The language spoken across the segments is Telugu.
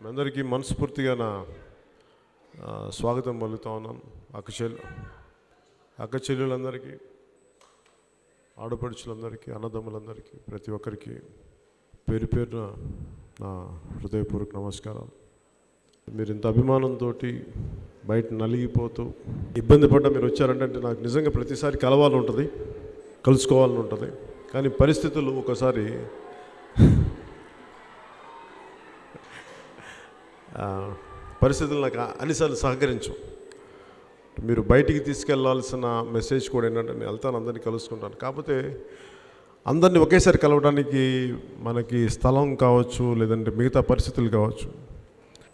మీ అందరికీ మనస్ఫూర్తిగా నా స్వాగతం పలుకుతా ఉన్నాను అక్క చెల్లి అక్క చెల్లెలందరికీ ఆడపడుచులందరికీ అన్నదమ్ములందరికీ ప్రతి ఒక్కరికి పేరు పేరున నా హృదయపూర్వక నమస్కారాలు. మీరు ఇంత అభిమానంతో బయట నలిగిపోతూ ఇబ్బంది పడ్డ మీరు వచ్చారంటే నాకు నిజంగా ప్రతిసారి కలవాలని ఉంటుంది కలుసుకోవాలని ఉంటుంది కానీ పరిస్థితులు ఒకసారి పరిస్థితులు నాకు అన్నిసార్లు సహకరించు. మీరు బయటికి తీసుకెళ్ళాల్సిన మెసేజ్ కూడా ఏంటంటే నేను వెళ్తాను అందరినీ కలుసుకుంటాను. కాకపోతే అందరినీ ఒకేసారి కలవడానికి మనకి స్థలం కావచ్చు లేదంటే మిగతా పరిస్థితులు కావచ్చు.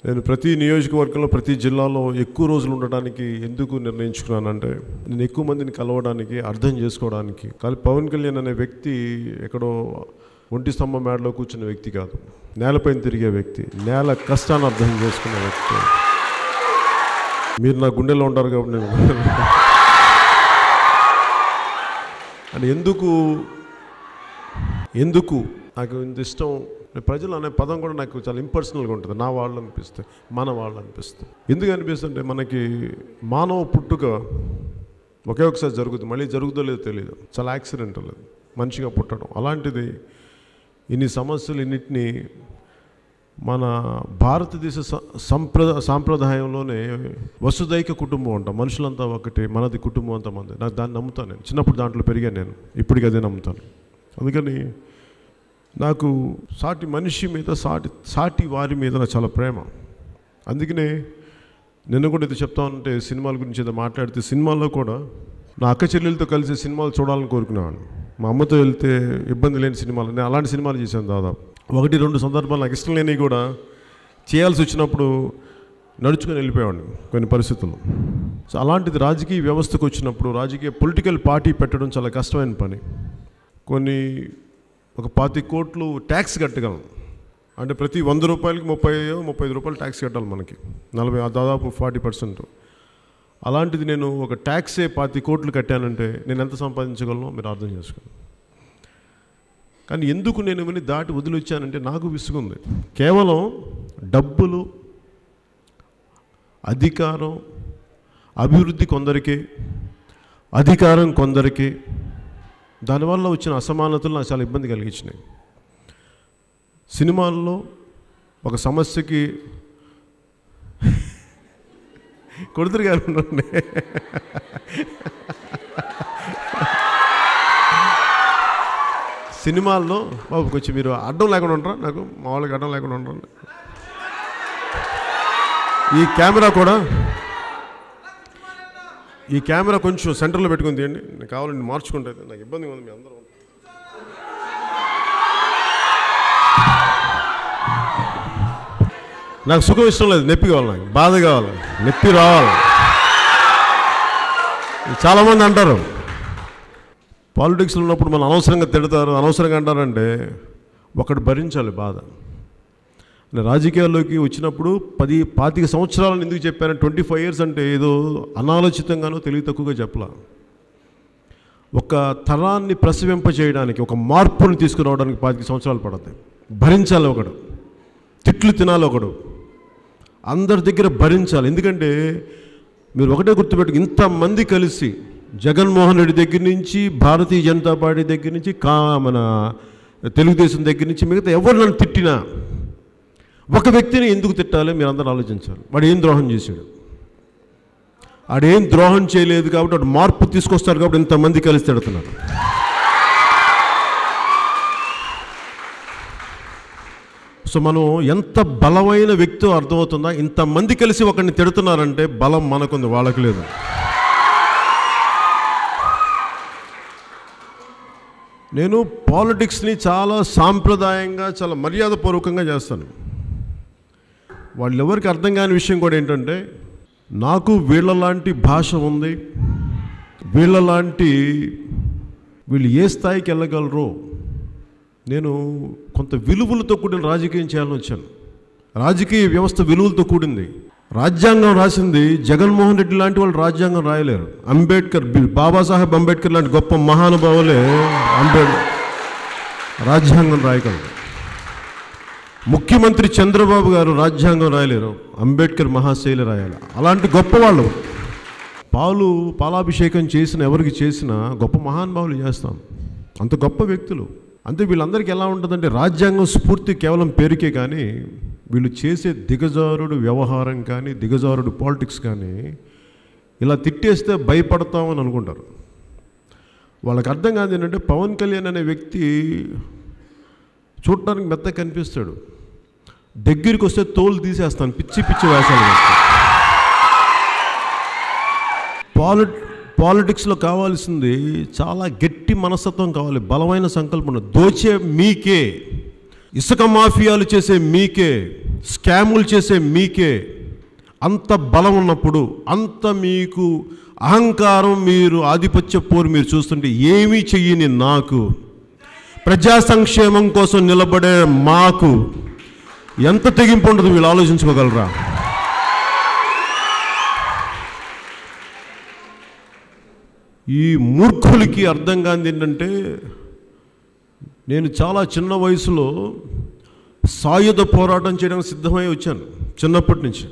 నేను ప్రతి నియోజకవర్గంలో ప్రతి జిల్లాలో ఎక్కువ రోజులు ఉండడానికి ఎందుకు నిర్ణయించుకున్నానంటే నేను ఎక్కువ మందిని కలవడానికి అర్థం చేసుకోవడానికి. కానీ పవన్ కళ్యాణ్ అనే వ్యక్తి ఎక్కడో ఒంటి స్తంభం మేడలో కూర్చున్న వ్యక్తి కాదు. నేలపైన తిరిగే వ్యక్తి. నేల కష్టాన్ని అర్థం చేసుకునే వ్యక్తి. మీరు నా గుండెలో ఉంటారు కాబట్టి నేను అని ఎందుకు ఎందుకు? నాకు ఇంత ఇష్టం. ప్రజలు అనే పదం కూడా నాకు చాలా ఇంపర్సనల్గా ఉంటుంది. నా వాళ్ళు అనిపిస్తాయి మన వాళ్ళు అనిపిస్తాయి ఎందుకు అనిపిస్తుంటే మనకి మానవ పుట్టుక ఒకే ఒకసారి జరుగుతుంది. మళ్ళీ జరుగుతుందో లేదో తెలియదు చాలా యాక్సిడెంట్ లేదు మనిషిగా పుట్టడం. అలాంటిది ఇన్ని సమస్యలు ఇన్నిటిని మన భారతదేశ సంప్రద సాంప్రదాయంలోనే వసుదైక కుటుంబం అంటాం. మనుషులంతా ఒకటి మనది కుటుంబం అంతా మంది. నాకు దాన్ని నమ్ముతాను నేను. చిన్నప్పుడు దాంట్లో పెరిగాను నేను. ఇప్పటికి అదే నమ్ముతాను. అందుకని నాకు సాటి మనిషి మీద సాటి సాటి వారి మీద నాకు చాలా ప్రేమ. అందుకనే నిన్న కూడా ఇది చెప్తా ఉంటే సినిమాల గురించి ఏదో మాట్లాడితే సినిమాల్లో కూడా నా అక్క చెల్లెలతో కలిసి సినిమాలు చూడాలని కోరుకునేవాడిని మా అమ్మతో వెళ్తే ఇబ్బంది లేని సినిమాలు. నేను అలాంటి సినిమాలు చేశాను దాదాపు. ఒకటి రెండు సందర్భాలు నాకు ఇష్టం లేనివి కూడా చేయాల్సి వచ్చినప్పుడు నడుచుకొని వెళ్ళిపోయేవాడిని కొన్ని పరిస్థితుల్లో. సో అలాంటిది రాజకీయ వ్యవస్థకు వచ్చినప్పుడు రాజకీయ పొలిటికల్ పార్టీ పెట్టడం చాలా కష్టమైన పని. కొన్ని ఒక పాతి కోట్లు ట్యాక్స్ కట్టగలం. అంటే ప్రతి వంద రూపాయలకి ముప్పై ముప్పై ఐదు రూపాయలు ట్యాక్స్ కట్టాలి మనకి. నలభై దాదాపు ఫార్టీ పర్సెంట్. అలాంటిది నేను ఒక ట్యాక్సే పాతి కోట్లు కట్టానంటే నేను ఎంత సంపాదించగలను? మీరు అర్థం చేసుకోండి. కానీ ఎందుకు నేను ఇవన్నీ దాటి వదిలిచ్చానంటే నాకు విసుగుంది కేవలం డబ్బులు అధికారం అభివృద్ధి కొందరికి అధికారం కొందరికి దానివల్ల వచ్చిన అసమానతలు నాకు చాలా ఇబ్బంది కలిగించినాయి. సినిమాల్లో ఒక సమస్యకి కొడుతురు గారు ఉండండి సినిమాల్లో బాబు కొంచెం మీరు అడ్డం లేకుండా ఉంటారా నాకు మా వాళ్ళకి అడ్డం లేకుండా ఉంటారు ఈ కెమెరా కూడా ఈ కెమెరా కొంచెం సెంటర్లో పెట్టుకుని తీయండి. నేను కావాలండి మార్చుకుంటే నాకు ఇబ్బందిగా ఉంది మీ అందరూ. నాకు సుఖం ఇష్టం లేదు నొప్పి కావాలి నాకు బాధ కావాలి నొప్పి రావాలి. చాలామంది అంటారు పాలిటిక్స్లో ఉన్నప్పుడు మనం అనవసరంగా తిడతారు అనవసరంగా అంటారంటే ఒకటి భరించాలి బాధ. రాజకీయాల్లోకి వచ్చినప్పుడు పది పాతిక సంవత్సరాలను ఎందుకు చెప్పాను ట్వంటీ ఫైవ్ ఇయర్స్ అంటే ఏదో అనాలోచితంగానో తెలివి తక్కువగా చెప్పలా. ఒక తరాన్ని ప్రసవింప చేయడానికి ఒక మార్పును తీసుకురావడానికి పాతిక సంవత్సరాలు పడతాయి. భరించాలి ఒకడు తిట్లు తినాలి ఒకడు. అందరి దగ్గర భరించాలి. ఎందుకంటే మీరు ఒకటే గుర్తుపెట్టు ఇంతమంది కలిసి జగన్మోహన్ రెడ్డి దగ్గర నుంచి భారతీయ జనతా పార్టీ దగ్గర నుంచి కా మన తెలుగుదేశం దగ్గర నుంచి మిగతా ఎవరు నన్ను తిట్టినా ఒక వ్యక్తిని ఎందుకు తిట్టాలి మీరు అందరూ ఆలోచించాలి. వాడు ఏం ద్రోహం చేశాడు? వాడేం ద్రోహం చేయలేదు కాబట్టి వాడు మార్పు తీసుకొస్తారు కాబట్టి ఇంతమంది కలిసి తిడుతున్నారు. సో మనం ఎంత బలమైన వ్యక్తో అర్థమవుతుందా? ఇంతమంది కలిసి ఒకరిని తిడుతున్నారంటే బలం మనకుంది వాళ్ళకి లేదు. నేను పాలిటిక్స్ని చాలా సాంప్రదాయంగా చాలా మర్యాదపూర్వకంగా చేస్తాను. వాళ్ళు ఎవరికి అర్థం కాని విషయం కూడా ఏంటంటే నాకు వీళ్ళలాంటి భాష ఉంది వీళ్ళలాంటి వీళ్ళు ఏ స్థాయికి వెళ్ళగలరో నేను కొంత విలువలతో కూడిన రాజకీయం చేయాలని వచ్చాను. రాజకీయ వ్యవస్థ విలువలతో కూడింది. రాజ్యాంగం రాసింది జగన్మోహన్ రెడ్డి లాంటి వాళ్ళు రాజ్యాంగం రాయలేరు. అంబేద్కర్ బాబాసాహెబ్ అంబేద్కర్ లాంటి గొప్ప మహానుభావులే అంబేద్కర్ రాజ్యాంగం రాయగలరు. ముఖ్యమంత్రి చంద్రబాబు గారు రాజ్యాంగం రాయలేరు. అంబేద్కర్ మహాశైలి రాయాలి. అలాంటి గొప్పవాళ్ళు పాలు పాలాభిషేకం చేసిన ఎవరికి చేసినా గొప్ప మహానుభావులు చేస్తాం. అంత గొప్ప వ్యక్తులు. అంతే వీళ్ళందరికీ ఎలా ఉంటుందంటే రాజ్యాంగం స్ఫూర్తి కేవలం పేరుకే కానీ వీళ్ళు చేసే దిగజారుడు వ్యవహారం కానీ దిగజారుడు పాలిటిక్స్ కానీ ఇలా తిట్టేస్తే భయపడతామని అనుకుంటారు. వాళ్ళకి అర్థం కాదు ఏంటంటే పవన్ కళ్యాణ్ అనే వ్యక్తి చూడటానికి మెత్త కనిపిస్తాడు. దగ్గరికి వస్తే తోలు తీసేస్తాను పిచ్చి పిచ్చి వేషాలు పాలిట్ పాలిటిక్స్లో కావాల్సింది చాలా గట్టి మనస్తత్వం కావాలి బలమైన సంకల్పం. దోచే మీకే ఇసుక మాఫియాలు చేసే మీకే స్కాములు చేసే మీకే అంత బలం ఉన్నప్పుడు అంత మీకు అహంకారం మీరు ఆధిపత్య పోరు మీరు చూస్తుంటే ఏమీ చెయ్యని నాకు ప్రజా సంక్షేమం కోసం నిలబడే మాకు ఎంత తెగింపు ఉండదు వీళ్ళు ఆలోచించుకోగలరా? ఈ మూర్ఖులకి అర్థం కాంది ఏంటంటే నేను చాలా చిన్న వయసులో సాయుధ పోరాటం చేయడానికి సిద్ధమై వచ్చాను చిన్నప్పటి నుంచి.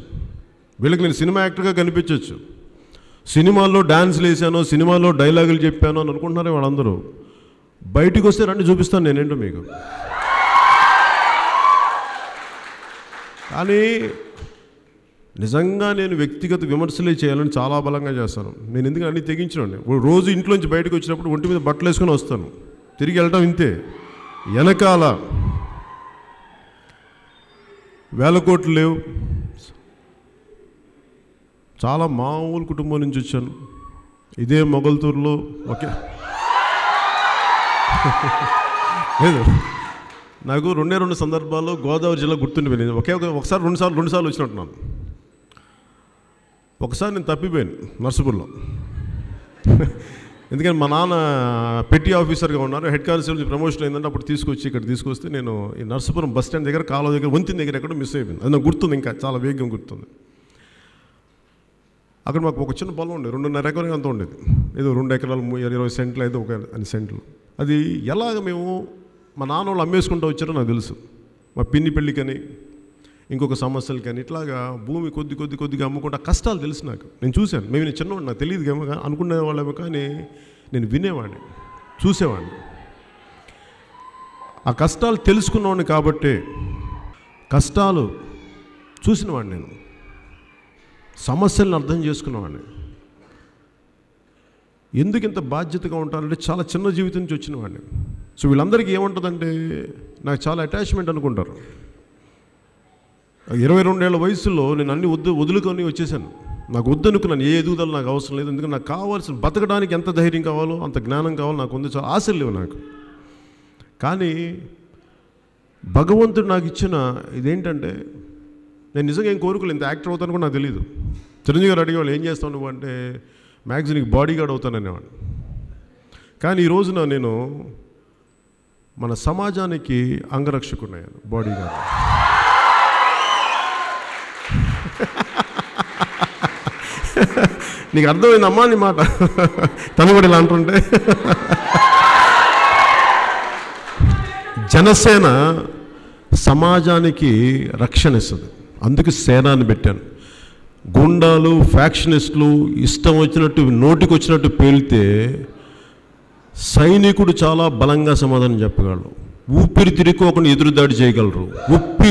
వీళ్ళకి నేను సినిమా యాక్టర్గా కనిపించవచ్చు సినిమాల్లో డాన్స్లు వేసాను సినిమాలో డైలాగులు చెప్పాను అని అనుకుంటున్నారు వాళ్ళందరూ. బయటికి వస్తే రండి చూపిస్తాను నేనేంటో మీకు. కానీ నిజంగా నేను వ్యక్తిగత విమర్శలే చేయాలని చాలా బలంగా చేస్తాను. నేను ఎందుకు అన్ని తెగించినండి రోజు ఇంట్లోంచి బయటకు వచ్చినప్పుడు ఒంటి మీద బట్టలు వేసుకొని వస్తాను. తిరిగి వెళ్ళడం ఇంతే. వెనకాల వేల కోట్లు లేవు. చాలా మామూలు కుటుంబం నుంచి వచ్చాను. ఇదే మొగల్తూరులో ఓకే లేదు. నాకు రెండే రెండు సందర్భాల్లో గోదావరి జిల్లా గుర్తుండిపోయింది. ఒకే ఒకసారి రెండు సార్లు రెండు సార్లు వచ్చినట్టున్నాను. ఒకసారి నేను తప్పిపోయాను నర్సుపూర్లో. ఎందుకంటే మా నాన్న పెట్టి ఆఫీసర్గా ఉన్నారు హెడ్ కానిస్టేబుల్ ప్రమోషన్ అయిందంటే అప్పుడు తీసుకొచ్చి ఇక్కడ తీసుకొస్తే నేను ఈ నర్సుపురం బస్ స్టాండ్ దగ్గర కాలువ దగ్గర వంతిన దగ్గర ఎక్కడో మిస్ అయిపోయింది. అది నాకు గుర్తుంది ఇంకా చాలా వేగం గుర్తుంది. అక్కడ మాకు ఒక చిన్న పొలం ఉండేది రెండున్నర ఎకరం అంత ఉండేది. ఏదో రెండు ఎకరాలు ఇరవై సెంట్లు అయితే ఒక అన్ని సెంట్లు. అది ఎలాగ మేము మా నాన్న వాళ్ళు అమ్మేసుకుంటూ వచ్చారో నాకు తెలుసు. మా పిన్ని పెళ్ళికని ఇంకొక సమస్యలు కానీ ఇట్లాగా భూమి కొద్ది కొద్ది కొద్దిగా అమ్ముకుంటా కష్టాలు తెలుసు నాకు. నేను చూశాను. మేము నేను చిన్నవాడిని నాకు తెలియదు ఏమో అనుకునేవాళ్ళేమో అనుకునే వాళ్ళేమో కానీ నేను వినేవాడిని చూసేవాడిని. ఆ కష్టాలు తెలుసుకున్నవాడిని కాబట్టి కష్టాలు చూసినవాడిని నేను. సమస్యలను అర్థం చేసుకున్నవాడిని. ఎందుకు ఇంత బాధ్యతగా ఉంటానంటే చాలా చిన్న జీవితం నుంచి వచ్చినవాడిని. సో వీళ్ళందరికీ ఏముంటుందంటే నాకు చాలా అటాచ్మెంట్ అనుకుంటారు. ఇరవై రెండేళ్ళ వయసులో నేను అన్ని వద్దు వదులుకొని వచ్చేసాను. నాకు వద్దనుకున్నాను ఏ ఎదుగుదల నాకు అవసరం లేదు ఎందుకంటే నాకు కావాల్సిన బతకడానికి ఎంత ధైర్యం కావాలో అంత జ్ఞానం కావాలో నాకు ఉంది చాలా ఆశలు లేవు నాకు. కానీ భగవంతుడు నాకు ఇచ్చిన ఇదేంటంటే నేను నిజంగా ఏం కోరుకోలేదు ఇంత యాక్టర్ అవుతాను కూడా నాకు తెలియదు చిరంజీవి గారు అడిగేవాళ్ళు ఏం చేస్తావు నువ్వు? అంటే మ్యాగజైన్కి బాడీ గార్డ్ అవుతాననేవాడు కానీ ఈ రోజున నేను మన సమాజానికి అంగరక్షకున్నాను బాడీ గార్డ్ నీకు అర్థమైందమ్మా నీ మాట? తను కూడా ఇలా అంటుంటే. జనసేన సమాజానికి రక్షణ ఇస్తుంది. అందుకు సేనాన్ని పెట్టాను. గుండాలు ఫ్యాక్షనిస్టులు ఇష్టం వచ్చినట్టు నోటికి వచ్చినట్టు పేలితే సైనికుడు చాలా బలంగా సమాధానం చెప్పగలరు ఊపిరి తిరుక్కోకుండా ఎదురు దాడి చేయగలరు. ఉప్పి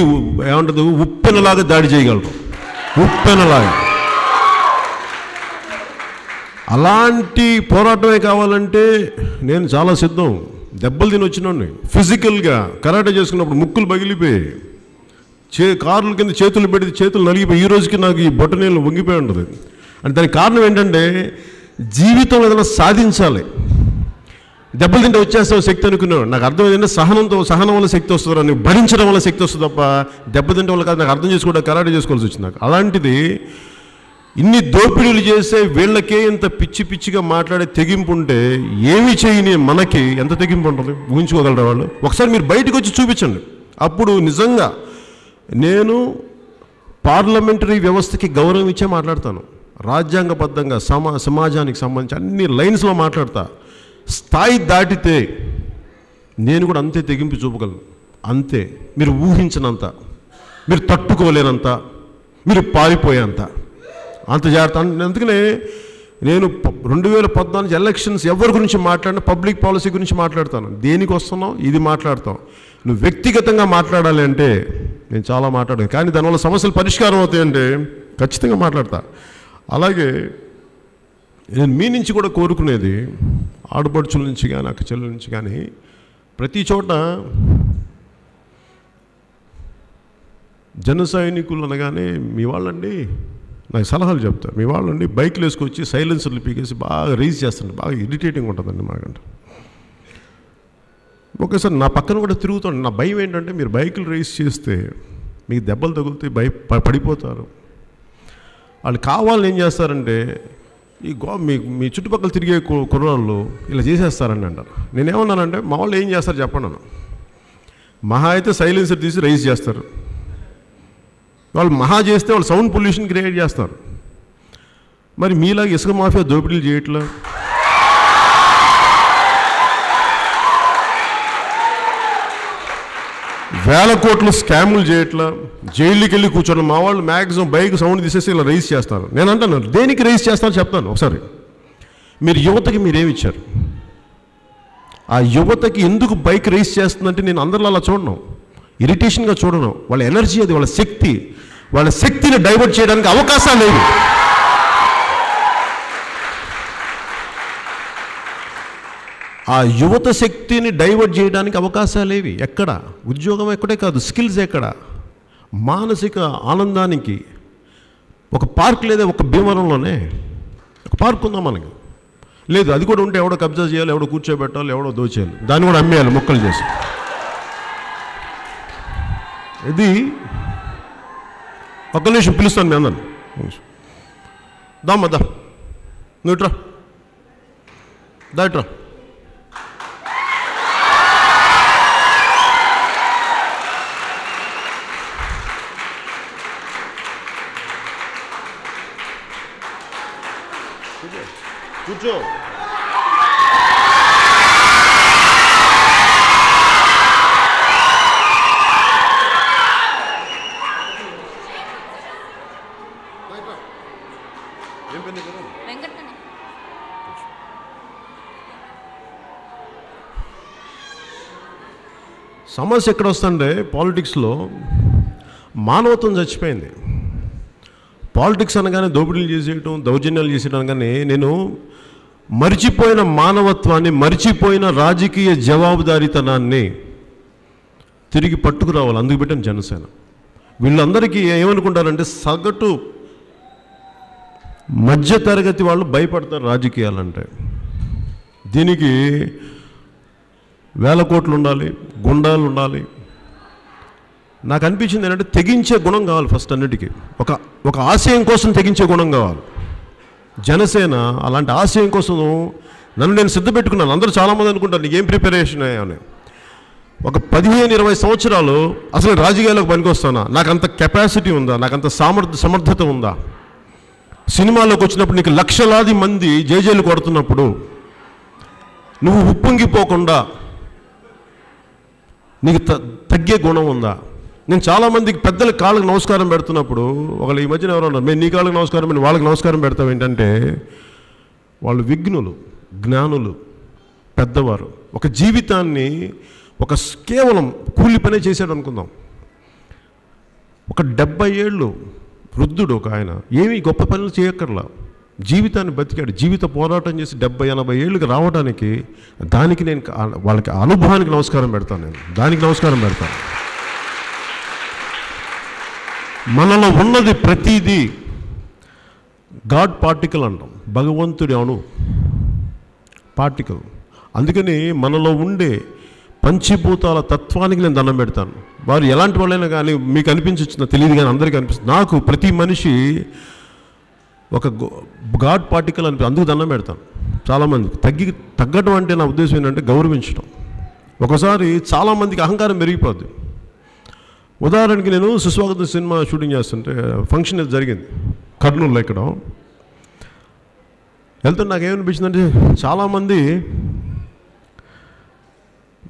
ఏమంటుంది? ఉప్పెనలాగా దాడి చేయగలరు. ఉప్పెనలాగా. అలాంటి పోరాటమే కావాలంటే నేను చాలా సిద్ధం. దెబ్బలు తిని వచ్చినాను ఫిజికల్గా కరాటే చేసుకున్నప్పుడు ముక్కులు పగిలిపోయి చే కార్ల కింద చేతులు పెడితే చేతులు నలిగిపోయి ఈ రోజుకి నాకు ఈ బొట్టనీళ్ళు వంగిపోయి ఉంటుంది. అంటే దానికి కారణం ఏంటంటే జీవితంలో ఏదైనా సాధించాలి. దెబ్బలు తింటే వచ్చేస్తావు శక్తి అనుకున్నాను నాకు అర్థం ఏంటంటే సహనంతో సహనం వల్ల శక్తి వస్తుంది అని భరించడం వల్ల శక్తి వస్తుంది తప్ప దెబ్బ తింటే వల్ల కాదు. నాకు అర్థం చేసుకోవడం కరాటే చేసుకోవాల్సి వచ్చింది నాకు. అలాంటిది ఇన్ని దోపిడీలు చేసే వీళ్ళకే ఇంత పిచ్చి పిచ్చిగా మాట్లాడే తెగింపు ఉంటే ఏమి చేయని మనకి ఎంత తెగింపు ఉంటుంది? ఊహించుకోగలరా వాళ్ళు? ఒకసారి మీరు బయటకు వచ్చి చూపించండి. అప్పుడు నిజంగా నేను పార్లమెంటరీ వ్యవస్థకి గౌరవం ఇచ్చే మాట్లాడతాను. రాజ్యాంగబద్ధంగా సమా సమాజానికి సంబంధించి అన్ని లైన్స్లో మాట్లాడతా. స్థాయి దాటితే నేను కూడా అంతే తెగింపు చూపగలను. అంతే. మీరు ఊహించినంత. మీరు తట్టుకోలేనంత. మీరు పారిపోయేంత. అంత జాగ్రత్త. అందుకనే నేను రెండు వేల పద్నాలుగు ఎలక్షన్స్ ఎవరి గురించి మాట్లాడినా పబ్లిక్ పాలసీ గురించి మాట్లాడతాను. దేనికి వస్తున్నావు? ఇది మాట్లాడతాం నువ్వు వ్యక్తిగతంగా మాట్లాడాలి అంటే నేను చాలా మాట్లాడాను. కానీ దానివల్ల సమస్యలు పరిష్కారం అవుతాయంటే ఖచ్చితంగా మాట్లాడతా. అలాగే నేను మీ నుంచి కూడా కోరుకునేది ఆడపడుచుల నుంచి కానీ అక్క చెల్లెల నుంచి కానీ ప్రతి చోట జన సైనికులు అనగానే మీ వాళ్ళండి. నాకు సలహాలు చెప్తారు మీ వాళ్ళండి బైక్లు వేసుకొచ్చి సైలెన్సర్లు పీకేసి బాగా రైజ్ చేస్తుంటారు బాగా ఇరిటేటింగ్ ఉంటుందండి మాకంటే. ఒకేసారి నా పక్కన కూడా తిరుగుతాడు. నా భయం ఏంటంటే మీరు బైకులు రేస్ చేస్తే మీకు దెబ్బలు తగులుతాయి భయ పడిపోతారు. వాళ్ళు కావాలని ఏం చేస్తారంటే ఈ గో మీ మీ చుట్టుపక్కల తిరిగే కు- కుర్రాళ్ళు ఇలా చేసేస్తారని అంటారు. నేనేమన్నానంటే మా వాళ్ళు ఏం చేస్తారు చెప్పండి మహా అయితే సైలెన్సర్ తీసి రైస్ చేస్తారు. వాళ్ళు మహా చేస్తే వాళ్ళు సౌండ్ పొల్యూషన్ క్రియేట్ చేస్తారు. మరి మీలాగా ఇసుక మాఫియా దోపిడీలు చేయట్లా? వేల కోట్లు స్కాములు చేయట్లా? జైలుకి వెళ్ళి కూర్చొని మా వాళ్ళు మ్యాక్సిమం బైక్ సౌండ్ తీసేసి ఇలా రైస్ చేస్తారు. నేను అంటాను దేనికి రైస్ చేస్తారో చెప్తాను ఒకసారి. మీరు యువతకి మీరేమిచ్చారు ఆ యువతకి ఎందుకు బైక్ రేస్ చేస్తుందంటే నేను అందరిలో అలా చూడను. ఇరిటేషన్గా చూడను. వాళ్ళ ఎనర్జీ అది వాళ్ళ శక్తి. వాళ్ళ శక్తిని డైవర్ట్ చేయడానికి అవకాశాలు లేవు. ఆ యువత శక్తిని డైవర్ట్ చేయడానికి అవకాశాలేవి ఎక్కడ? ఉద్యోగం ఎక్కడే కాదు స్కిల్స్ ఎక్కడ? మానసిక ఆనందానికి. ఒక పార్క్ లేదా ఒక భీమవరంలోనే ఒక పార్క్ ఉందా మనకి? లేదు అది కూడా ఉంటే ఎవడో కబ్జా చేయాలి ఎవడో కూర్చోబెట్టాలి ఎవడో దోచేయాలి. దాన్ని కూడా అమ్మేయాలి మొక్కలు చేసి. ఇది ఒక్క నిమిషం పిలుస్తాను మీ అందరిని. దామ్మా దా. నువ్వు ఇట్రా దా ఇట్రా కూర్చో. సమస్య ఎక్కడ వస్తుంటే పాలిటిక్స్లో మానవత్వం చచ్చిపోయింది. పాలిటిక్స్ అనగానే దోపిడీలు చేసేయటం దౌర్జన్యాలు చేసేయడం అనగానే నేను మరిచిపోయిన మానవత్వాన్ని మరిచిపోయిన రాజకీయ జవాబుదారీతనాన్ని తిరిగి పట్టుకురావాలి. అందుకు పెట్టిన జనసేన. వీళ్ళందరికీ ఏమనుకుంటారంటే సగటు మధ్యతరగతి వాళ్ళు భయపడతారు రాజకీయాలంటే. దీనికి వేల కోట్లు ఉండాలి గుండాలు ఉండాలి. నాకు అనిపించింది ఏంటంటే తెగించే గుణం కావాలి ఫస్ట్ అన్నిటికీ. ఒక ఒక ఆశయం కోసం తెగించే గుణం కావాలి. జనసేన అలాంటి ఆశయం కోసం నన్ను నేను సిద్ధపెట్టుకున్నాను. అందరూ చాలామంది అనుకుంటారు నీకేం ప్రిపరేషన్ అని. ఒక పదిహేను ఇరవై సంవత్సరాలు అసలు రాజకీయాలకు పనికొస్తానా? నాకు అంత కెపాసిటీ ఉందా? నాకు అంత సామర్థ సమర్థత ఉందా? సినిమాలోకి వచ్చినప్పుడు నీకు లక్షలాది మంది జేజేలు కొడుతున్నప్పుడు నువ్వు ఉప్పొంగిపోకుండా నీకు తగ్గే గుణం ఉందా? నేను చాలామందికి పెద్దల కాళ్ళకి నమస్కారం పెడుతున్నప్పుడు ఒకళ్ళు ఈ మధ్యన ఎవరో ఉన్నారు మేము నీ కాళ్ళకి నమస్కారం పెట్టి వాళ్ళకి నమస్కారం పెడతాం ఏంటంటే వాళ్ళు విఘ్నులు జ్ఞానులు పెద్దవారు. ఒక జీవితాన్ని ఒక కేవలం కూలి పనే చేశాడు అనుకుందాం. ఒక డెబ్బై ఏళ్ళు వృద్ధుడు ఒక ఆయన. ఏమీ గొప్ప పనులు చేయక్కర్లా. జీవితాన్ని బతికాడు. జీవిత పోరాటం చేసి డెబ్బై ఎనభై ఏళ్ళకి రావడానికి దానికి నేను వాళ్ళకి అనుభవానికి నమస్కారం పెడతాను నేను. దానికి నమస్కారం పెడతాను. మనలో ఉన్నది ప్రతిదీ గాడ్ పార్టికల్ అంటాం. భగవంతుడి అణు పార్టికల్ అందుకని మనలో ఉండే పంచభూతాల తత్వానికి నేను దండం పెడతాను. వారు ఎలాంటి వాళ్ళైనా కానీ మీకు అనిపించచ్చు తెలియదు కానీ అందరికీ అనిపిస్తుంది. నాకు ప్రతి మనిషి ఒక గాడ్ పార్టికల్ అని అందుకు దండం పెడతాను చాలామందికి తగ్గి తగ్గడం అంటే నా ఉద్దేశం ఏంటంటే గౌరవించడం ఒకసారి చాలామందికి అహంకారం పెరిగిపోద్ది. ఉదాహరణకి నేను సుస్వాగతం సినిమా షూటింగ్ చేస్తుంటే ఫంక్షన్ అది జరిగింది. కర్నూలులో ఇక్కడ. వెళ్తే నాకేమనిపించిందంటే చాలామంది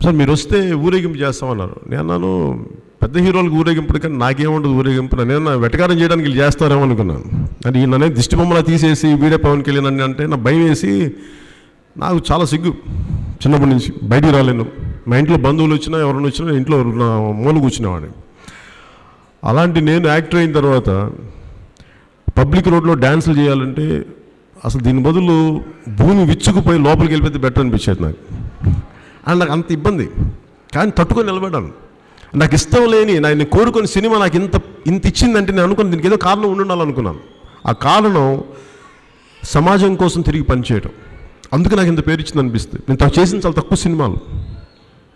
సార్ మీరు వస్తే ఊరేగింపు చేస్తామన్నారు. నేను అన్నాను పెద్ద హీరోలకు ఊరేగింపుడు కానీ నాకేముండదు ఊరేగింపు నేను నా వెటకారం చేయడానికి చేస్తారేమో అనుకున్నాను. అంటే ఈయన నన్నే దిష్టి బొమ్మలా తీసేసి వీడే పవన్ కళ్యాణ్ అని అంటే నా భయం వేసి నాకు చాలా సిగ్గు చిన్నప్పటి నుంచి. బయటికి రాలేను. మా ఇంట్లో బంధువులు వచ్చినా ఎవరైనా వచ్చినా ఇంట్లో నా మూల కూర్చునేవాడిని. అలాంటి నేను యాక్టర్ అయిన తర్వాత పబ్లిక్ రోడ్లో డ్యాన్సులు చేయాలంటే అసలు దీని బదులు భూమి విచ్చుకుపోయి లోపలికి వెళ్ళిపోతే బెటర్ అనిపించేది నాకు. అండ్ నాకు అంత ఇబ్బంది. కానీ తట్టుకొని నిలబడాను నాకు ఇష్టం లేని నేను కోరుకుని సినిమా నాకు ఇంత ఇంత ఇచ్చిందంటే నేను అనుకుని దీనికి ఏదో కారణం ఉండాలనుకున్నాను. ఆ కారణం సమాజం కోసం తిరిగి పనిచేయడం అందుకే నాకు ఇంత పేరు ఇచ్చింది అనిపిస్తుంది. నేను చేసిన చాలా తక్కువ సినిమాలు.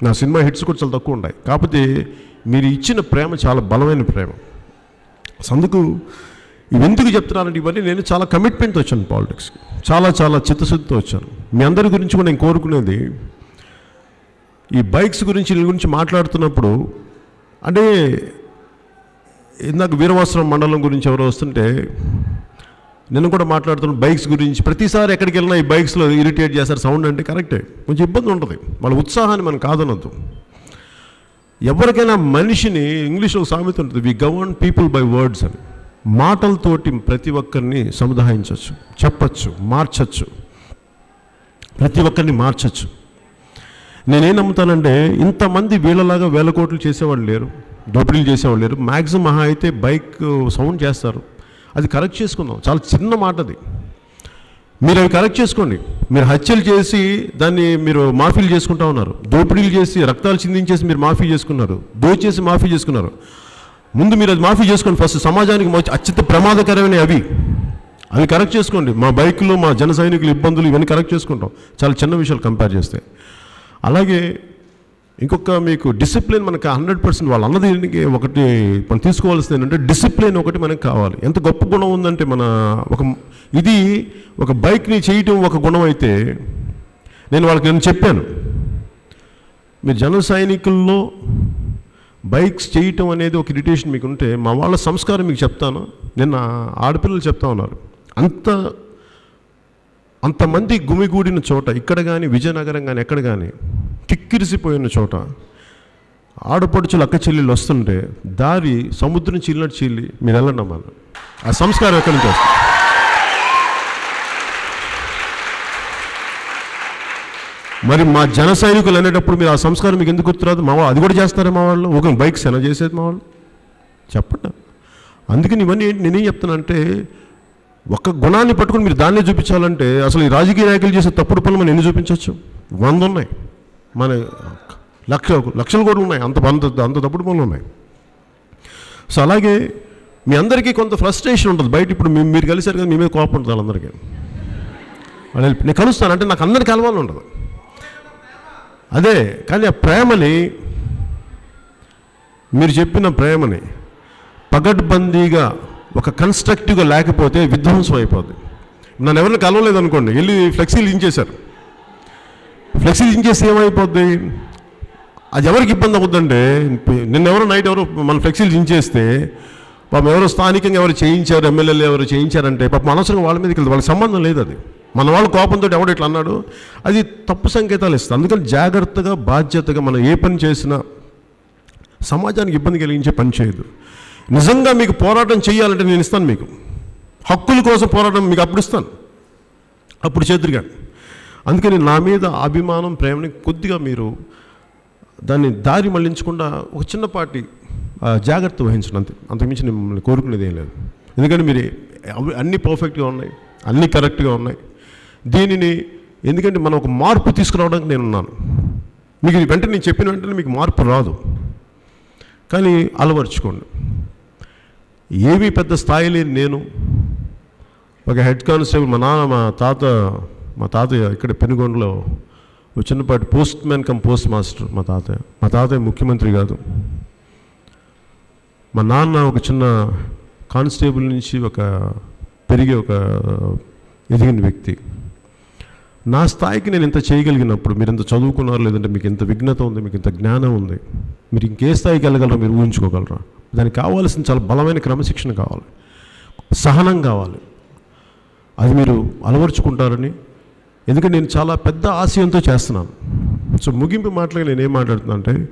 నా సినిమా హిట్స్ కూడా చాలా తక్కువ ఉన్నాయి. కాకపోతే మీరు ఇచ్చిన ప్రేమ చాలా బలమైన ప్రేమ. అందుకు ఎందుకు చెప్తున్నానంటే ఇవన్నీ నేను చాలా కమిట్మెంట్తో వచ్చాను పాలిటిక్స్కి చాలా చాలా చిత్తశుద్ధితో వచ్చాను. మీ అందరి గురించి కూడా నేను కోరుకునేది ఈ బైక్స్ గురించి వీళ్ళ గురించి మాట్లాడుతున్నప్పుడు అంటే ఇందాక వీరవాసరం మండలం గురించి ఎవరో వస్తుంటే నేను కూడా మాట్లాడుతున్న బైక్స్ గురించి ప్రతిసారి ఎక్కడికి వెళ్ళినా ఈ బైక్స్లో ఇరిటేట్ చేస్తారు సౌండ్ అంటే కరెక్టే. కొంచెం ఇబ్బంది ఉంటుంది. వాళ్ళ ఉత్సాహాన్ని మనం కాదనద్దు. ఎవరికైనా మనిషిని ఇంగ్లీష్లో సామెత ఉంటుంది we govern people by words అని. మాటలతోటి ప్రతి ఒక్కరిని సముదాయించవచ్చు చెప్పచ్చు మార్చచ్చు. ప్రతి ఒక్కరిని మార్చచ్చు. నేనేం నమ్ముతానంటే ఇంతమంది వీళ్ళలాగా వేల కోట్లు చేసేవాళ్ళు లేరు దోపిడీలు చేసేవాళ్ళు లేరు. మ్యాక్సిమం మహా అయితే బైక్ సౌండ్ చేస్తారు. అది కరెక్ట్ చేసుకుందాం. చాలా చిన్న మాట అది. మీరు అవి కరెక్ట్ చేసుకోండి. మీరు హత్యలు చేసి దాన్ని మీరు మాఫీలు చేసుకుంటా ఉన్నారు. దోపిడీలు చేసి రక్తాలు చిందించేసి మీరు మాఫీ చేసుకున్నారు. దోచేసి మాఫీ చేసుకున్నారు. ముందు మీరు అది మాఫీ చేసుకోండి. ఫస్ట్ సమాజానికి అత్యంత ప్రమాదకరమైన అవి. అవి కరెక్ట్ చేసుకోండి. మా బైకులు మా జన సైనికుల ఇబ్బందులు ఇవన్నీ కరెక్ట్ చేసుకుంటాం. చాలా చిన్న విషయాలు కంపేర్ చేస్తే. అలాగే ఇంకొక మీకు డిసిప్లిన్ మనకు హండ్రెడ్ పర్సెంట్ వాళ్ళు అన్నది ఒకటి మనం తీసుకోవాల్సింది ఏంటంటే డిసిప్లిన్ ఒకటి మనకు కావాలి. ఎంత గొప్ప గుణం ఉందంటే మన ఒక ఇది ఒక బైక్ని చేయటం ఒక గుణం అయితే నేను వాళ్ళకి నేను చెప్పాను. మీరు జన సైనికుల్లో బైక్స్ చేయటం అనేది ఒక ఇరిటేషన్ మీకు ఉంటే మా వాళ్ళ సంస్కారం మీకు చెప్తాను. నిన్న ఆడపిల్లలు చెప్తా ఉన్నారు. అంత అంతమంది గుమిగూడిన చోట ఇక్కడ కానీ విజయనగరం కానీ ఎక్కడ కానీ కిక్కిరిసిపోయిన చోట ఆడపడుచులు అక్క చెల్లెళ్ళు వస్తుంటే దారి సముద్రం చీలినట్టు చీలి మీరు వెళ్ళండి అమ్మా ఆ సంస్కారం ఎక్కడి నుంచి వస్తుంది? మరి మా జన సైనికులు అనేటప్పుడు మీరు ఆ సంస్కారం మీకు ఎందుకు గుర్తురాదు? మా వాళ్ళు అది కూడా చేస్తారా మా వాళ్ళు? ఒక బైక్ సెన చేసేది మా వాళ్ళు? చెప్పండి. అందుకని ఇవన్నీ ఏంటి? నేనేం చెప్తానంటే ఒక్క గుణాన్ని పట్టుకుని మీరు దాన్నే చూపించాలంటే అసలు ఈ రాజకీయ నాయకులు చేసే తప్పుడు పనులు మనం ఎన్ని చూపించవచ్చు? వంద ఉన్నాయి మన లక్ష లక్షలు కూడా ఉన్నాయి. అంత అంత అంత తప్పుడు పనులు ఉన్నాయి. సో అలాగే మీ అందరికీ కొంత ఫ్రస్ట్రేషన్ ఉంటుంది. బయట ఇప్పుడు మీరు కలిసారు కదా మీ మీద కోపం ఉంటుంది వాళ్ళందరికీ. వాళ్ళు నేను కలుస్తాను. అంటే నాకు అందరికి కలవాలని ఉండదు. అదే కానీ ఆ ప్రేమని మీరు చెప్పిన ప్రేమని పగడ్బందీగా ఒక కన్స్ట్రక్టివ్గా లేకపోతే విధ్వంసం అయిపోద్ది. నన్ను ఎవరిని కలవలేదు అనుకోండి వెళ్ళి ఫ్లెక్సీలు ఇంచేశారు ఫ్లెక్సీలు ఇంచేస్తే ఏమైపోద్ది? అది ఎవరికి ఇబ్బంది అవుతుందంటే నిన్న ఎవరో నైట్ ఎవరు మన ఫ్లెక్సీలు ఇంచేస్తే పాపం ఎవరో స్థానికంగా ఎవరు చేయించారు ఎమ్మెల్యేలు ఎవరు చేయించారంటే పాపం అనవసరంగా వాళ్ళ మీదకి వెళ్తుంది వాళ్ళకి సంబంధం లేదు అది. మన వాళ్ళ కోపంతో ఎవడు ఇట్లా అన్నాడు? అది తప్పు సంకేతాలు ఇస్తుంది. అందుకని జాగ్రత్తగా బాధ్యతగా మనం ఏ పని చేసినా సమాజానికి ఇబ్బంది కలిగించే పని చేయదు. నిజంగా మీకు పోరాటం చేయాలంటే నేను ఇస్తాను మీకు. హక్కుల కోసం పోరాటం మీకు అప్పుడు ఇస్తాను. అప్పుడు చేతురుగా అందుకని నా మీద అభిమానం ప్రేమని కొద్దిగా మీరు దాన్ని దారి మళ్ళించకుండా ఒక చిన్నపాటి జాగ్రత్త వహించడం. అంతే అంతకుమించి నేను మిమ్మల్ని కోరుకునేది ఏం లేదు. ఎందుకంటే మీరు అవి అన్నీ పర్ఫెక్ట్గా ఉన్నాయి. అన్నీ కరెక్ట్గా ఉన్నాయి. దీనిని ఎందుకంటే మనం ఒక మార్పు తీసుకురావడానికి నేను ఉన్నాను. మీకు వెంటనే నేను చెప్పిన వెంటనే మీకు మార్పు రాదు. కానీ అలవర్చుకోండి. ఏమీ పెద్ద స్థాయి లేని నేను. ఒక హెడ్ కానిస్టేబుల్ మా నాన్న మా తాత మా తాతయ్య ఇక్కడ పెనుగొండలో ఒక చిన్నపాటి postman cum postmaster మా తాతయ్య మా తాతయ్య ముఖ్యమంత్రి కాదు. మా నాన్న ఒక చిన్న కానిస్టేబుల్ నుంచి ఒక పెరిగి ఒక ఎదిగిన వ్యక్తి. నా స్థాయికి నేను ఇంత చేయగలిగినప్పుడు మీరు ఇంత చదువుకున్నారు లేదంటే మీకు ఇంత విఘ్నత ఉంది మీకు ఇంత జ్ఞానం ఉంది. మీరు ఇంకే స్థాయికి వెళ్ళగలరా? మీరు ఊహించుకోగలరా? దానికి కావాల్సిన చాలా బలమైన క్రమశిక్షణ కావాలి. సహనం కావాలి. అది మీరు అలవర్చుకుంటారని. ఎందుకంటే నేను చాలా పెద్ద ఆశయంతో చేస్తున్నాను. సో ముగింపు మాటలుగా నేను ఏం మాట్లాడుతున్నా అంటే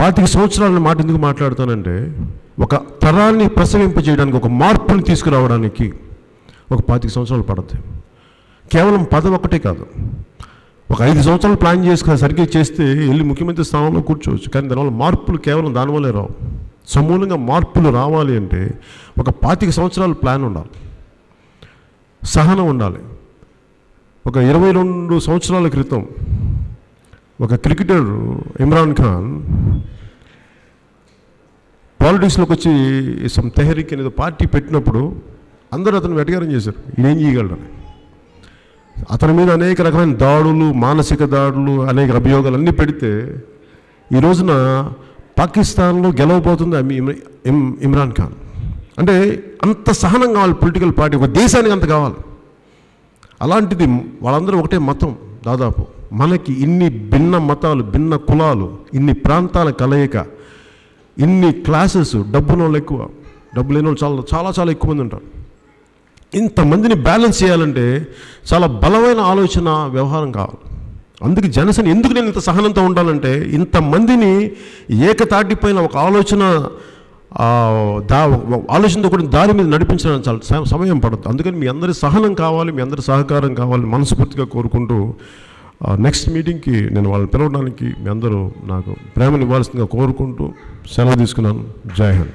పాతిక సంవత్సరాల మాట ఎందుకు మాట్లాడుతానంటే ఒక తరాన్ని ప్రసవింపజేయడానికి ఒక మార్పుని తీసుకురావడానికి ఒక పాతిక సంవత్సరాలు పడుతుంది కేవలం పదం ఒకటే కాదు. ఒక ఐదు సంవత్సరాలు ప్లాన్ చేసుకుని సరిగ్గా చేస్తే వెళ్ళి ముఖ్యమంత్రి స్థానంలో కూర్చోవచ్చు. కానీ దానివల్ల మార్పులు కేవలం దానివల్లే రావు. సమూలంగా మార్పులు రావాలి అంటే ఒక పాతిక సంవత్సరాల ప్లాన్ ఉండాలి. సహనం ఉండాలి. ఒక ఇరవై రెండు సంవత్సరాల క్రితం ఒక క్రికెటర్ ఇమ్రాన్ ఖాన్ పాలిటిక్స్లోకి వచ్చి సమ్ తెహరిక్ అనేది పార్టీ పెట్టినప్పుడు అందరూ అతను వెటకారం చేశారు. ఏం చేయగలడని. అతని మీద అనేక రకమైన దాడులు మానసిక దాడులు అనేక అభియోగాలు అన్నీ పెడితే ఈ రోజున పాకిస్తాన్లో గెలవబోతుంది ఇమ్- ఇమ్రాన్ ఖాన్. అంటే అంత సహనం కావాలి పొలిటికల్ పార్టీ ఒక దేశానికి అంత కావాలి. అలాంటిది వాళ్ళందరూ ఒకటే మతం దాదాపు. మనకి ఇన్ని భిన్న మతాలు భిన్న కులాలు ఇన్ని ప్రాంతాల కలయిక ఇన్ని క్లాసెస్ డబ్బున వాళ్ళు ఎక్కువ డబ్బు లేని వాళ్ళు చాలా చాలా చాలా ఎక్కువ మంది ఉంటారు. ఇంతమందిని బ్యాలెన్స్ చేయాలంటే చాలా బలమైన ఆలోచన వ్యవహారం కావాలి. అందుకే జనసేన ఎందుకు నేను ఇంత సహనంతో ఉండాలంటే ఇంతమందిని ఏకతాటిపైన ఒక ఆలోచన దా ఆలోచనతో కూడా దారి మీద నడిపించడానికి చాలా సమయం పడుతుంది. అందుకని మీ అందరి సహనం కావాలి మీ అందరి సహకారం కావాలి మనస్ఫూర్తిగా కోరుకుంటూ నెక్స్ట్ మీటింగ్కి నేను వాళ్ళని పిలవడానికి మీ అందరూ నాకు ప్రేమనివ్వాల్సిందిగా కోరుకుంటూ సెలవు తీసుకున్నాను. జై హింద్.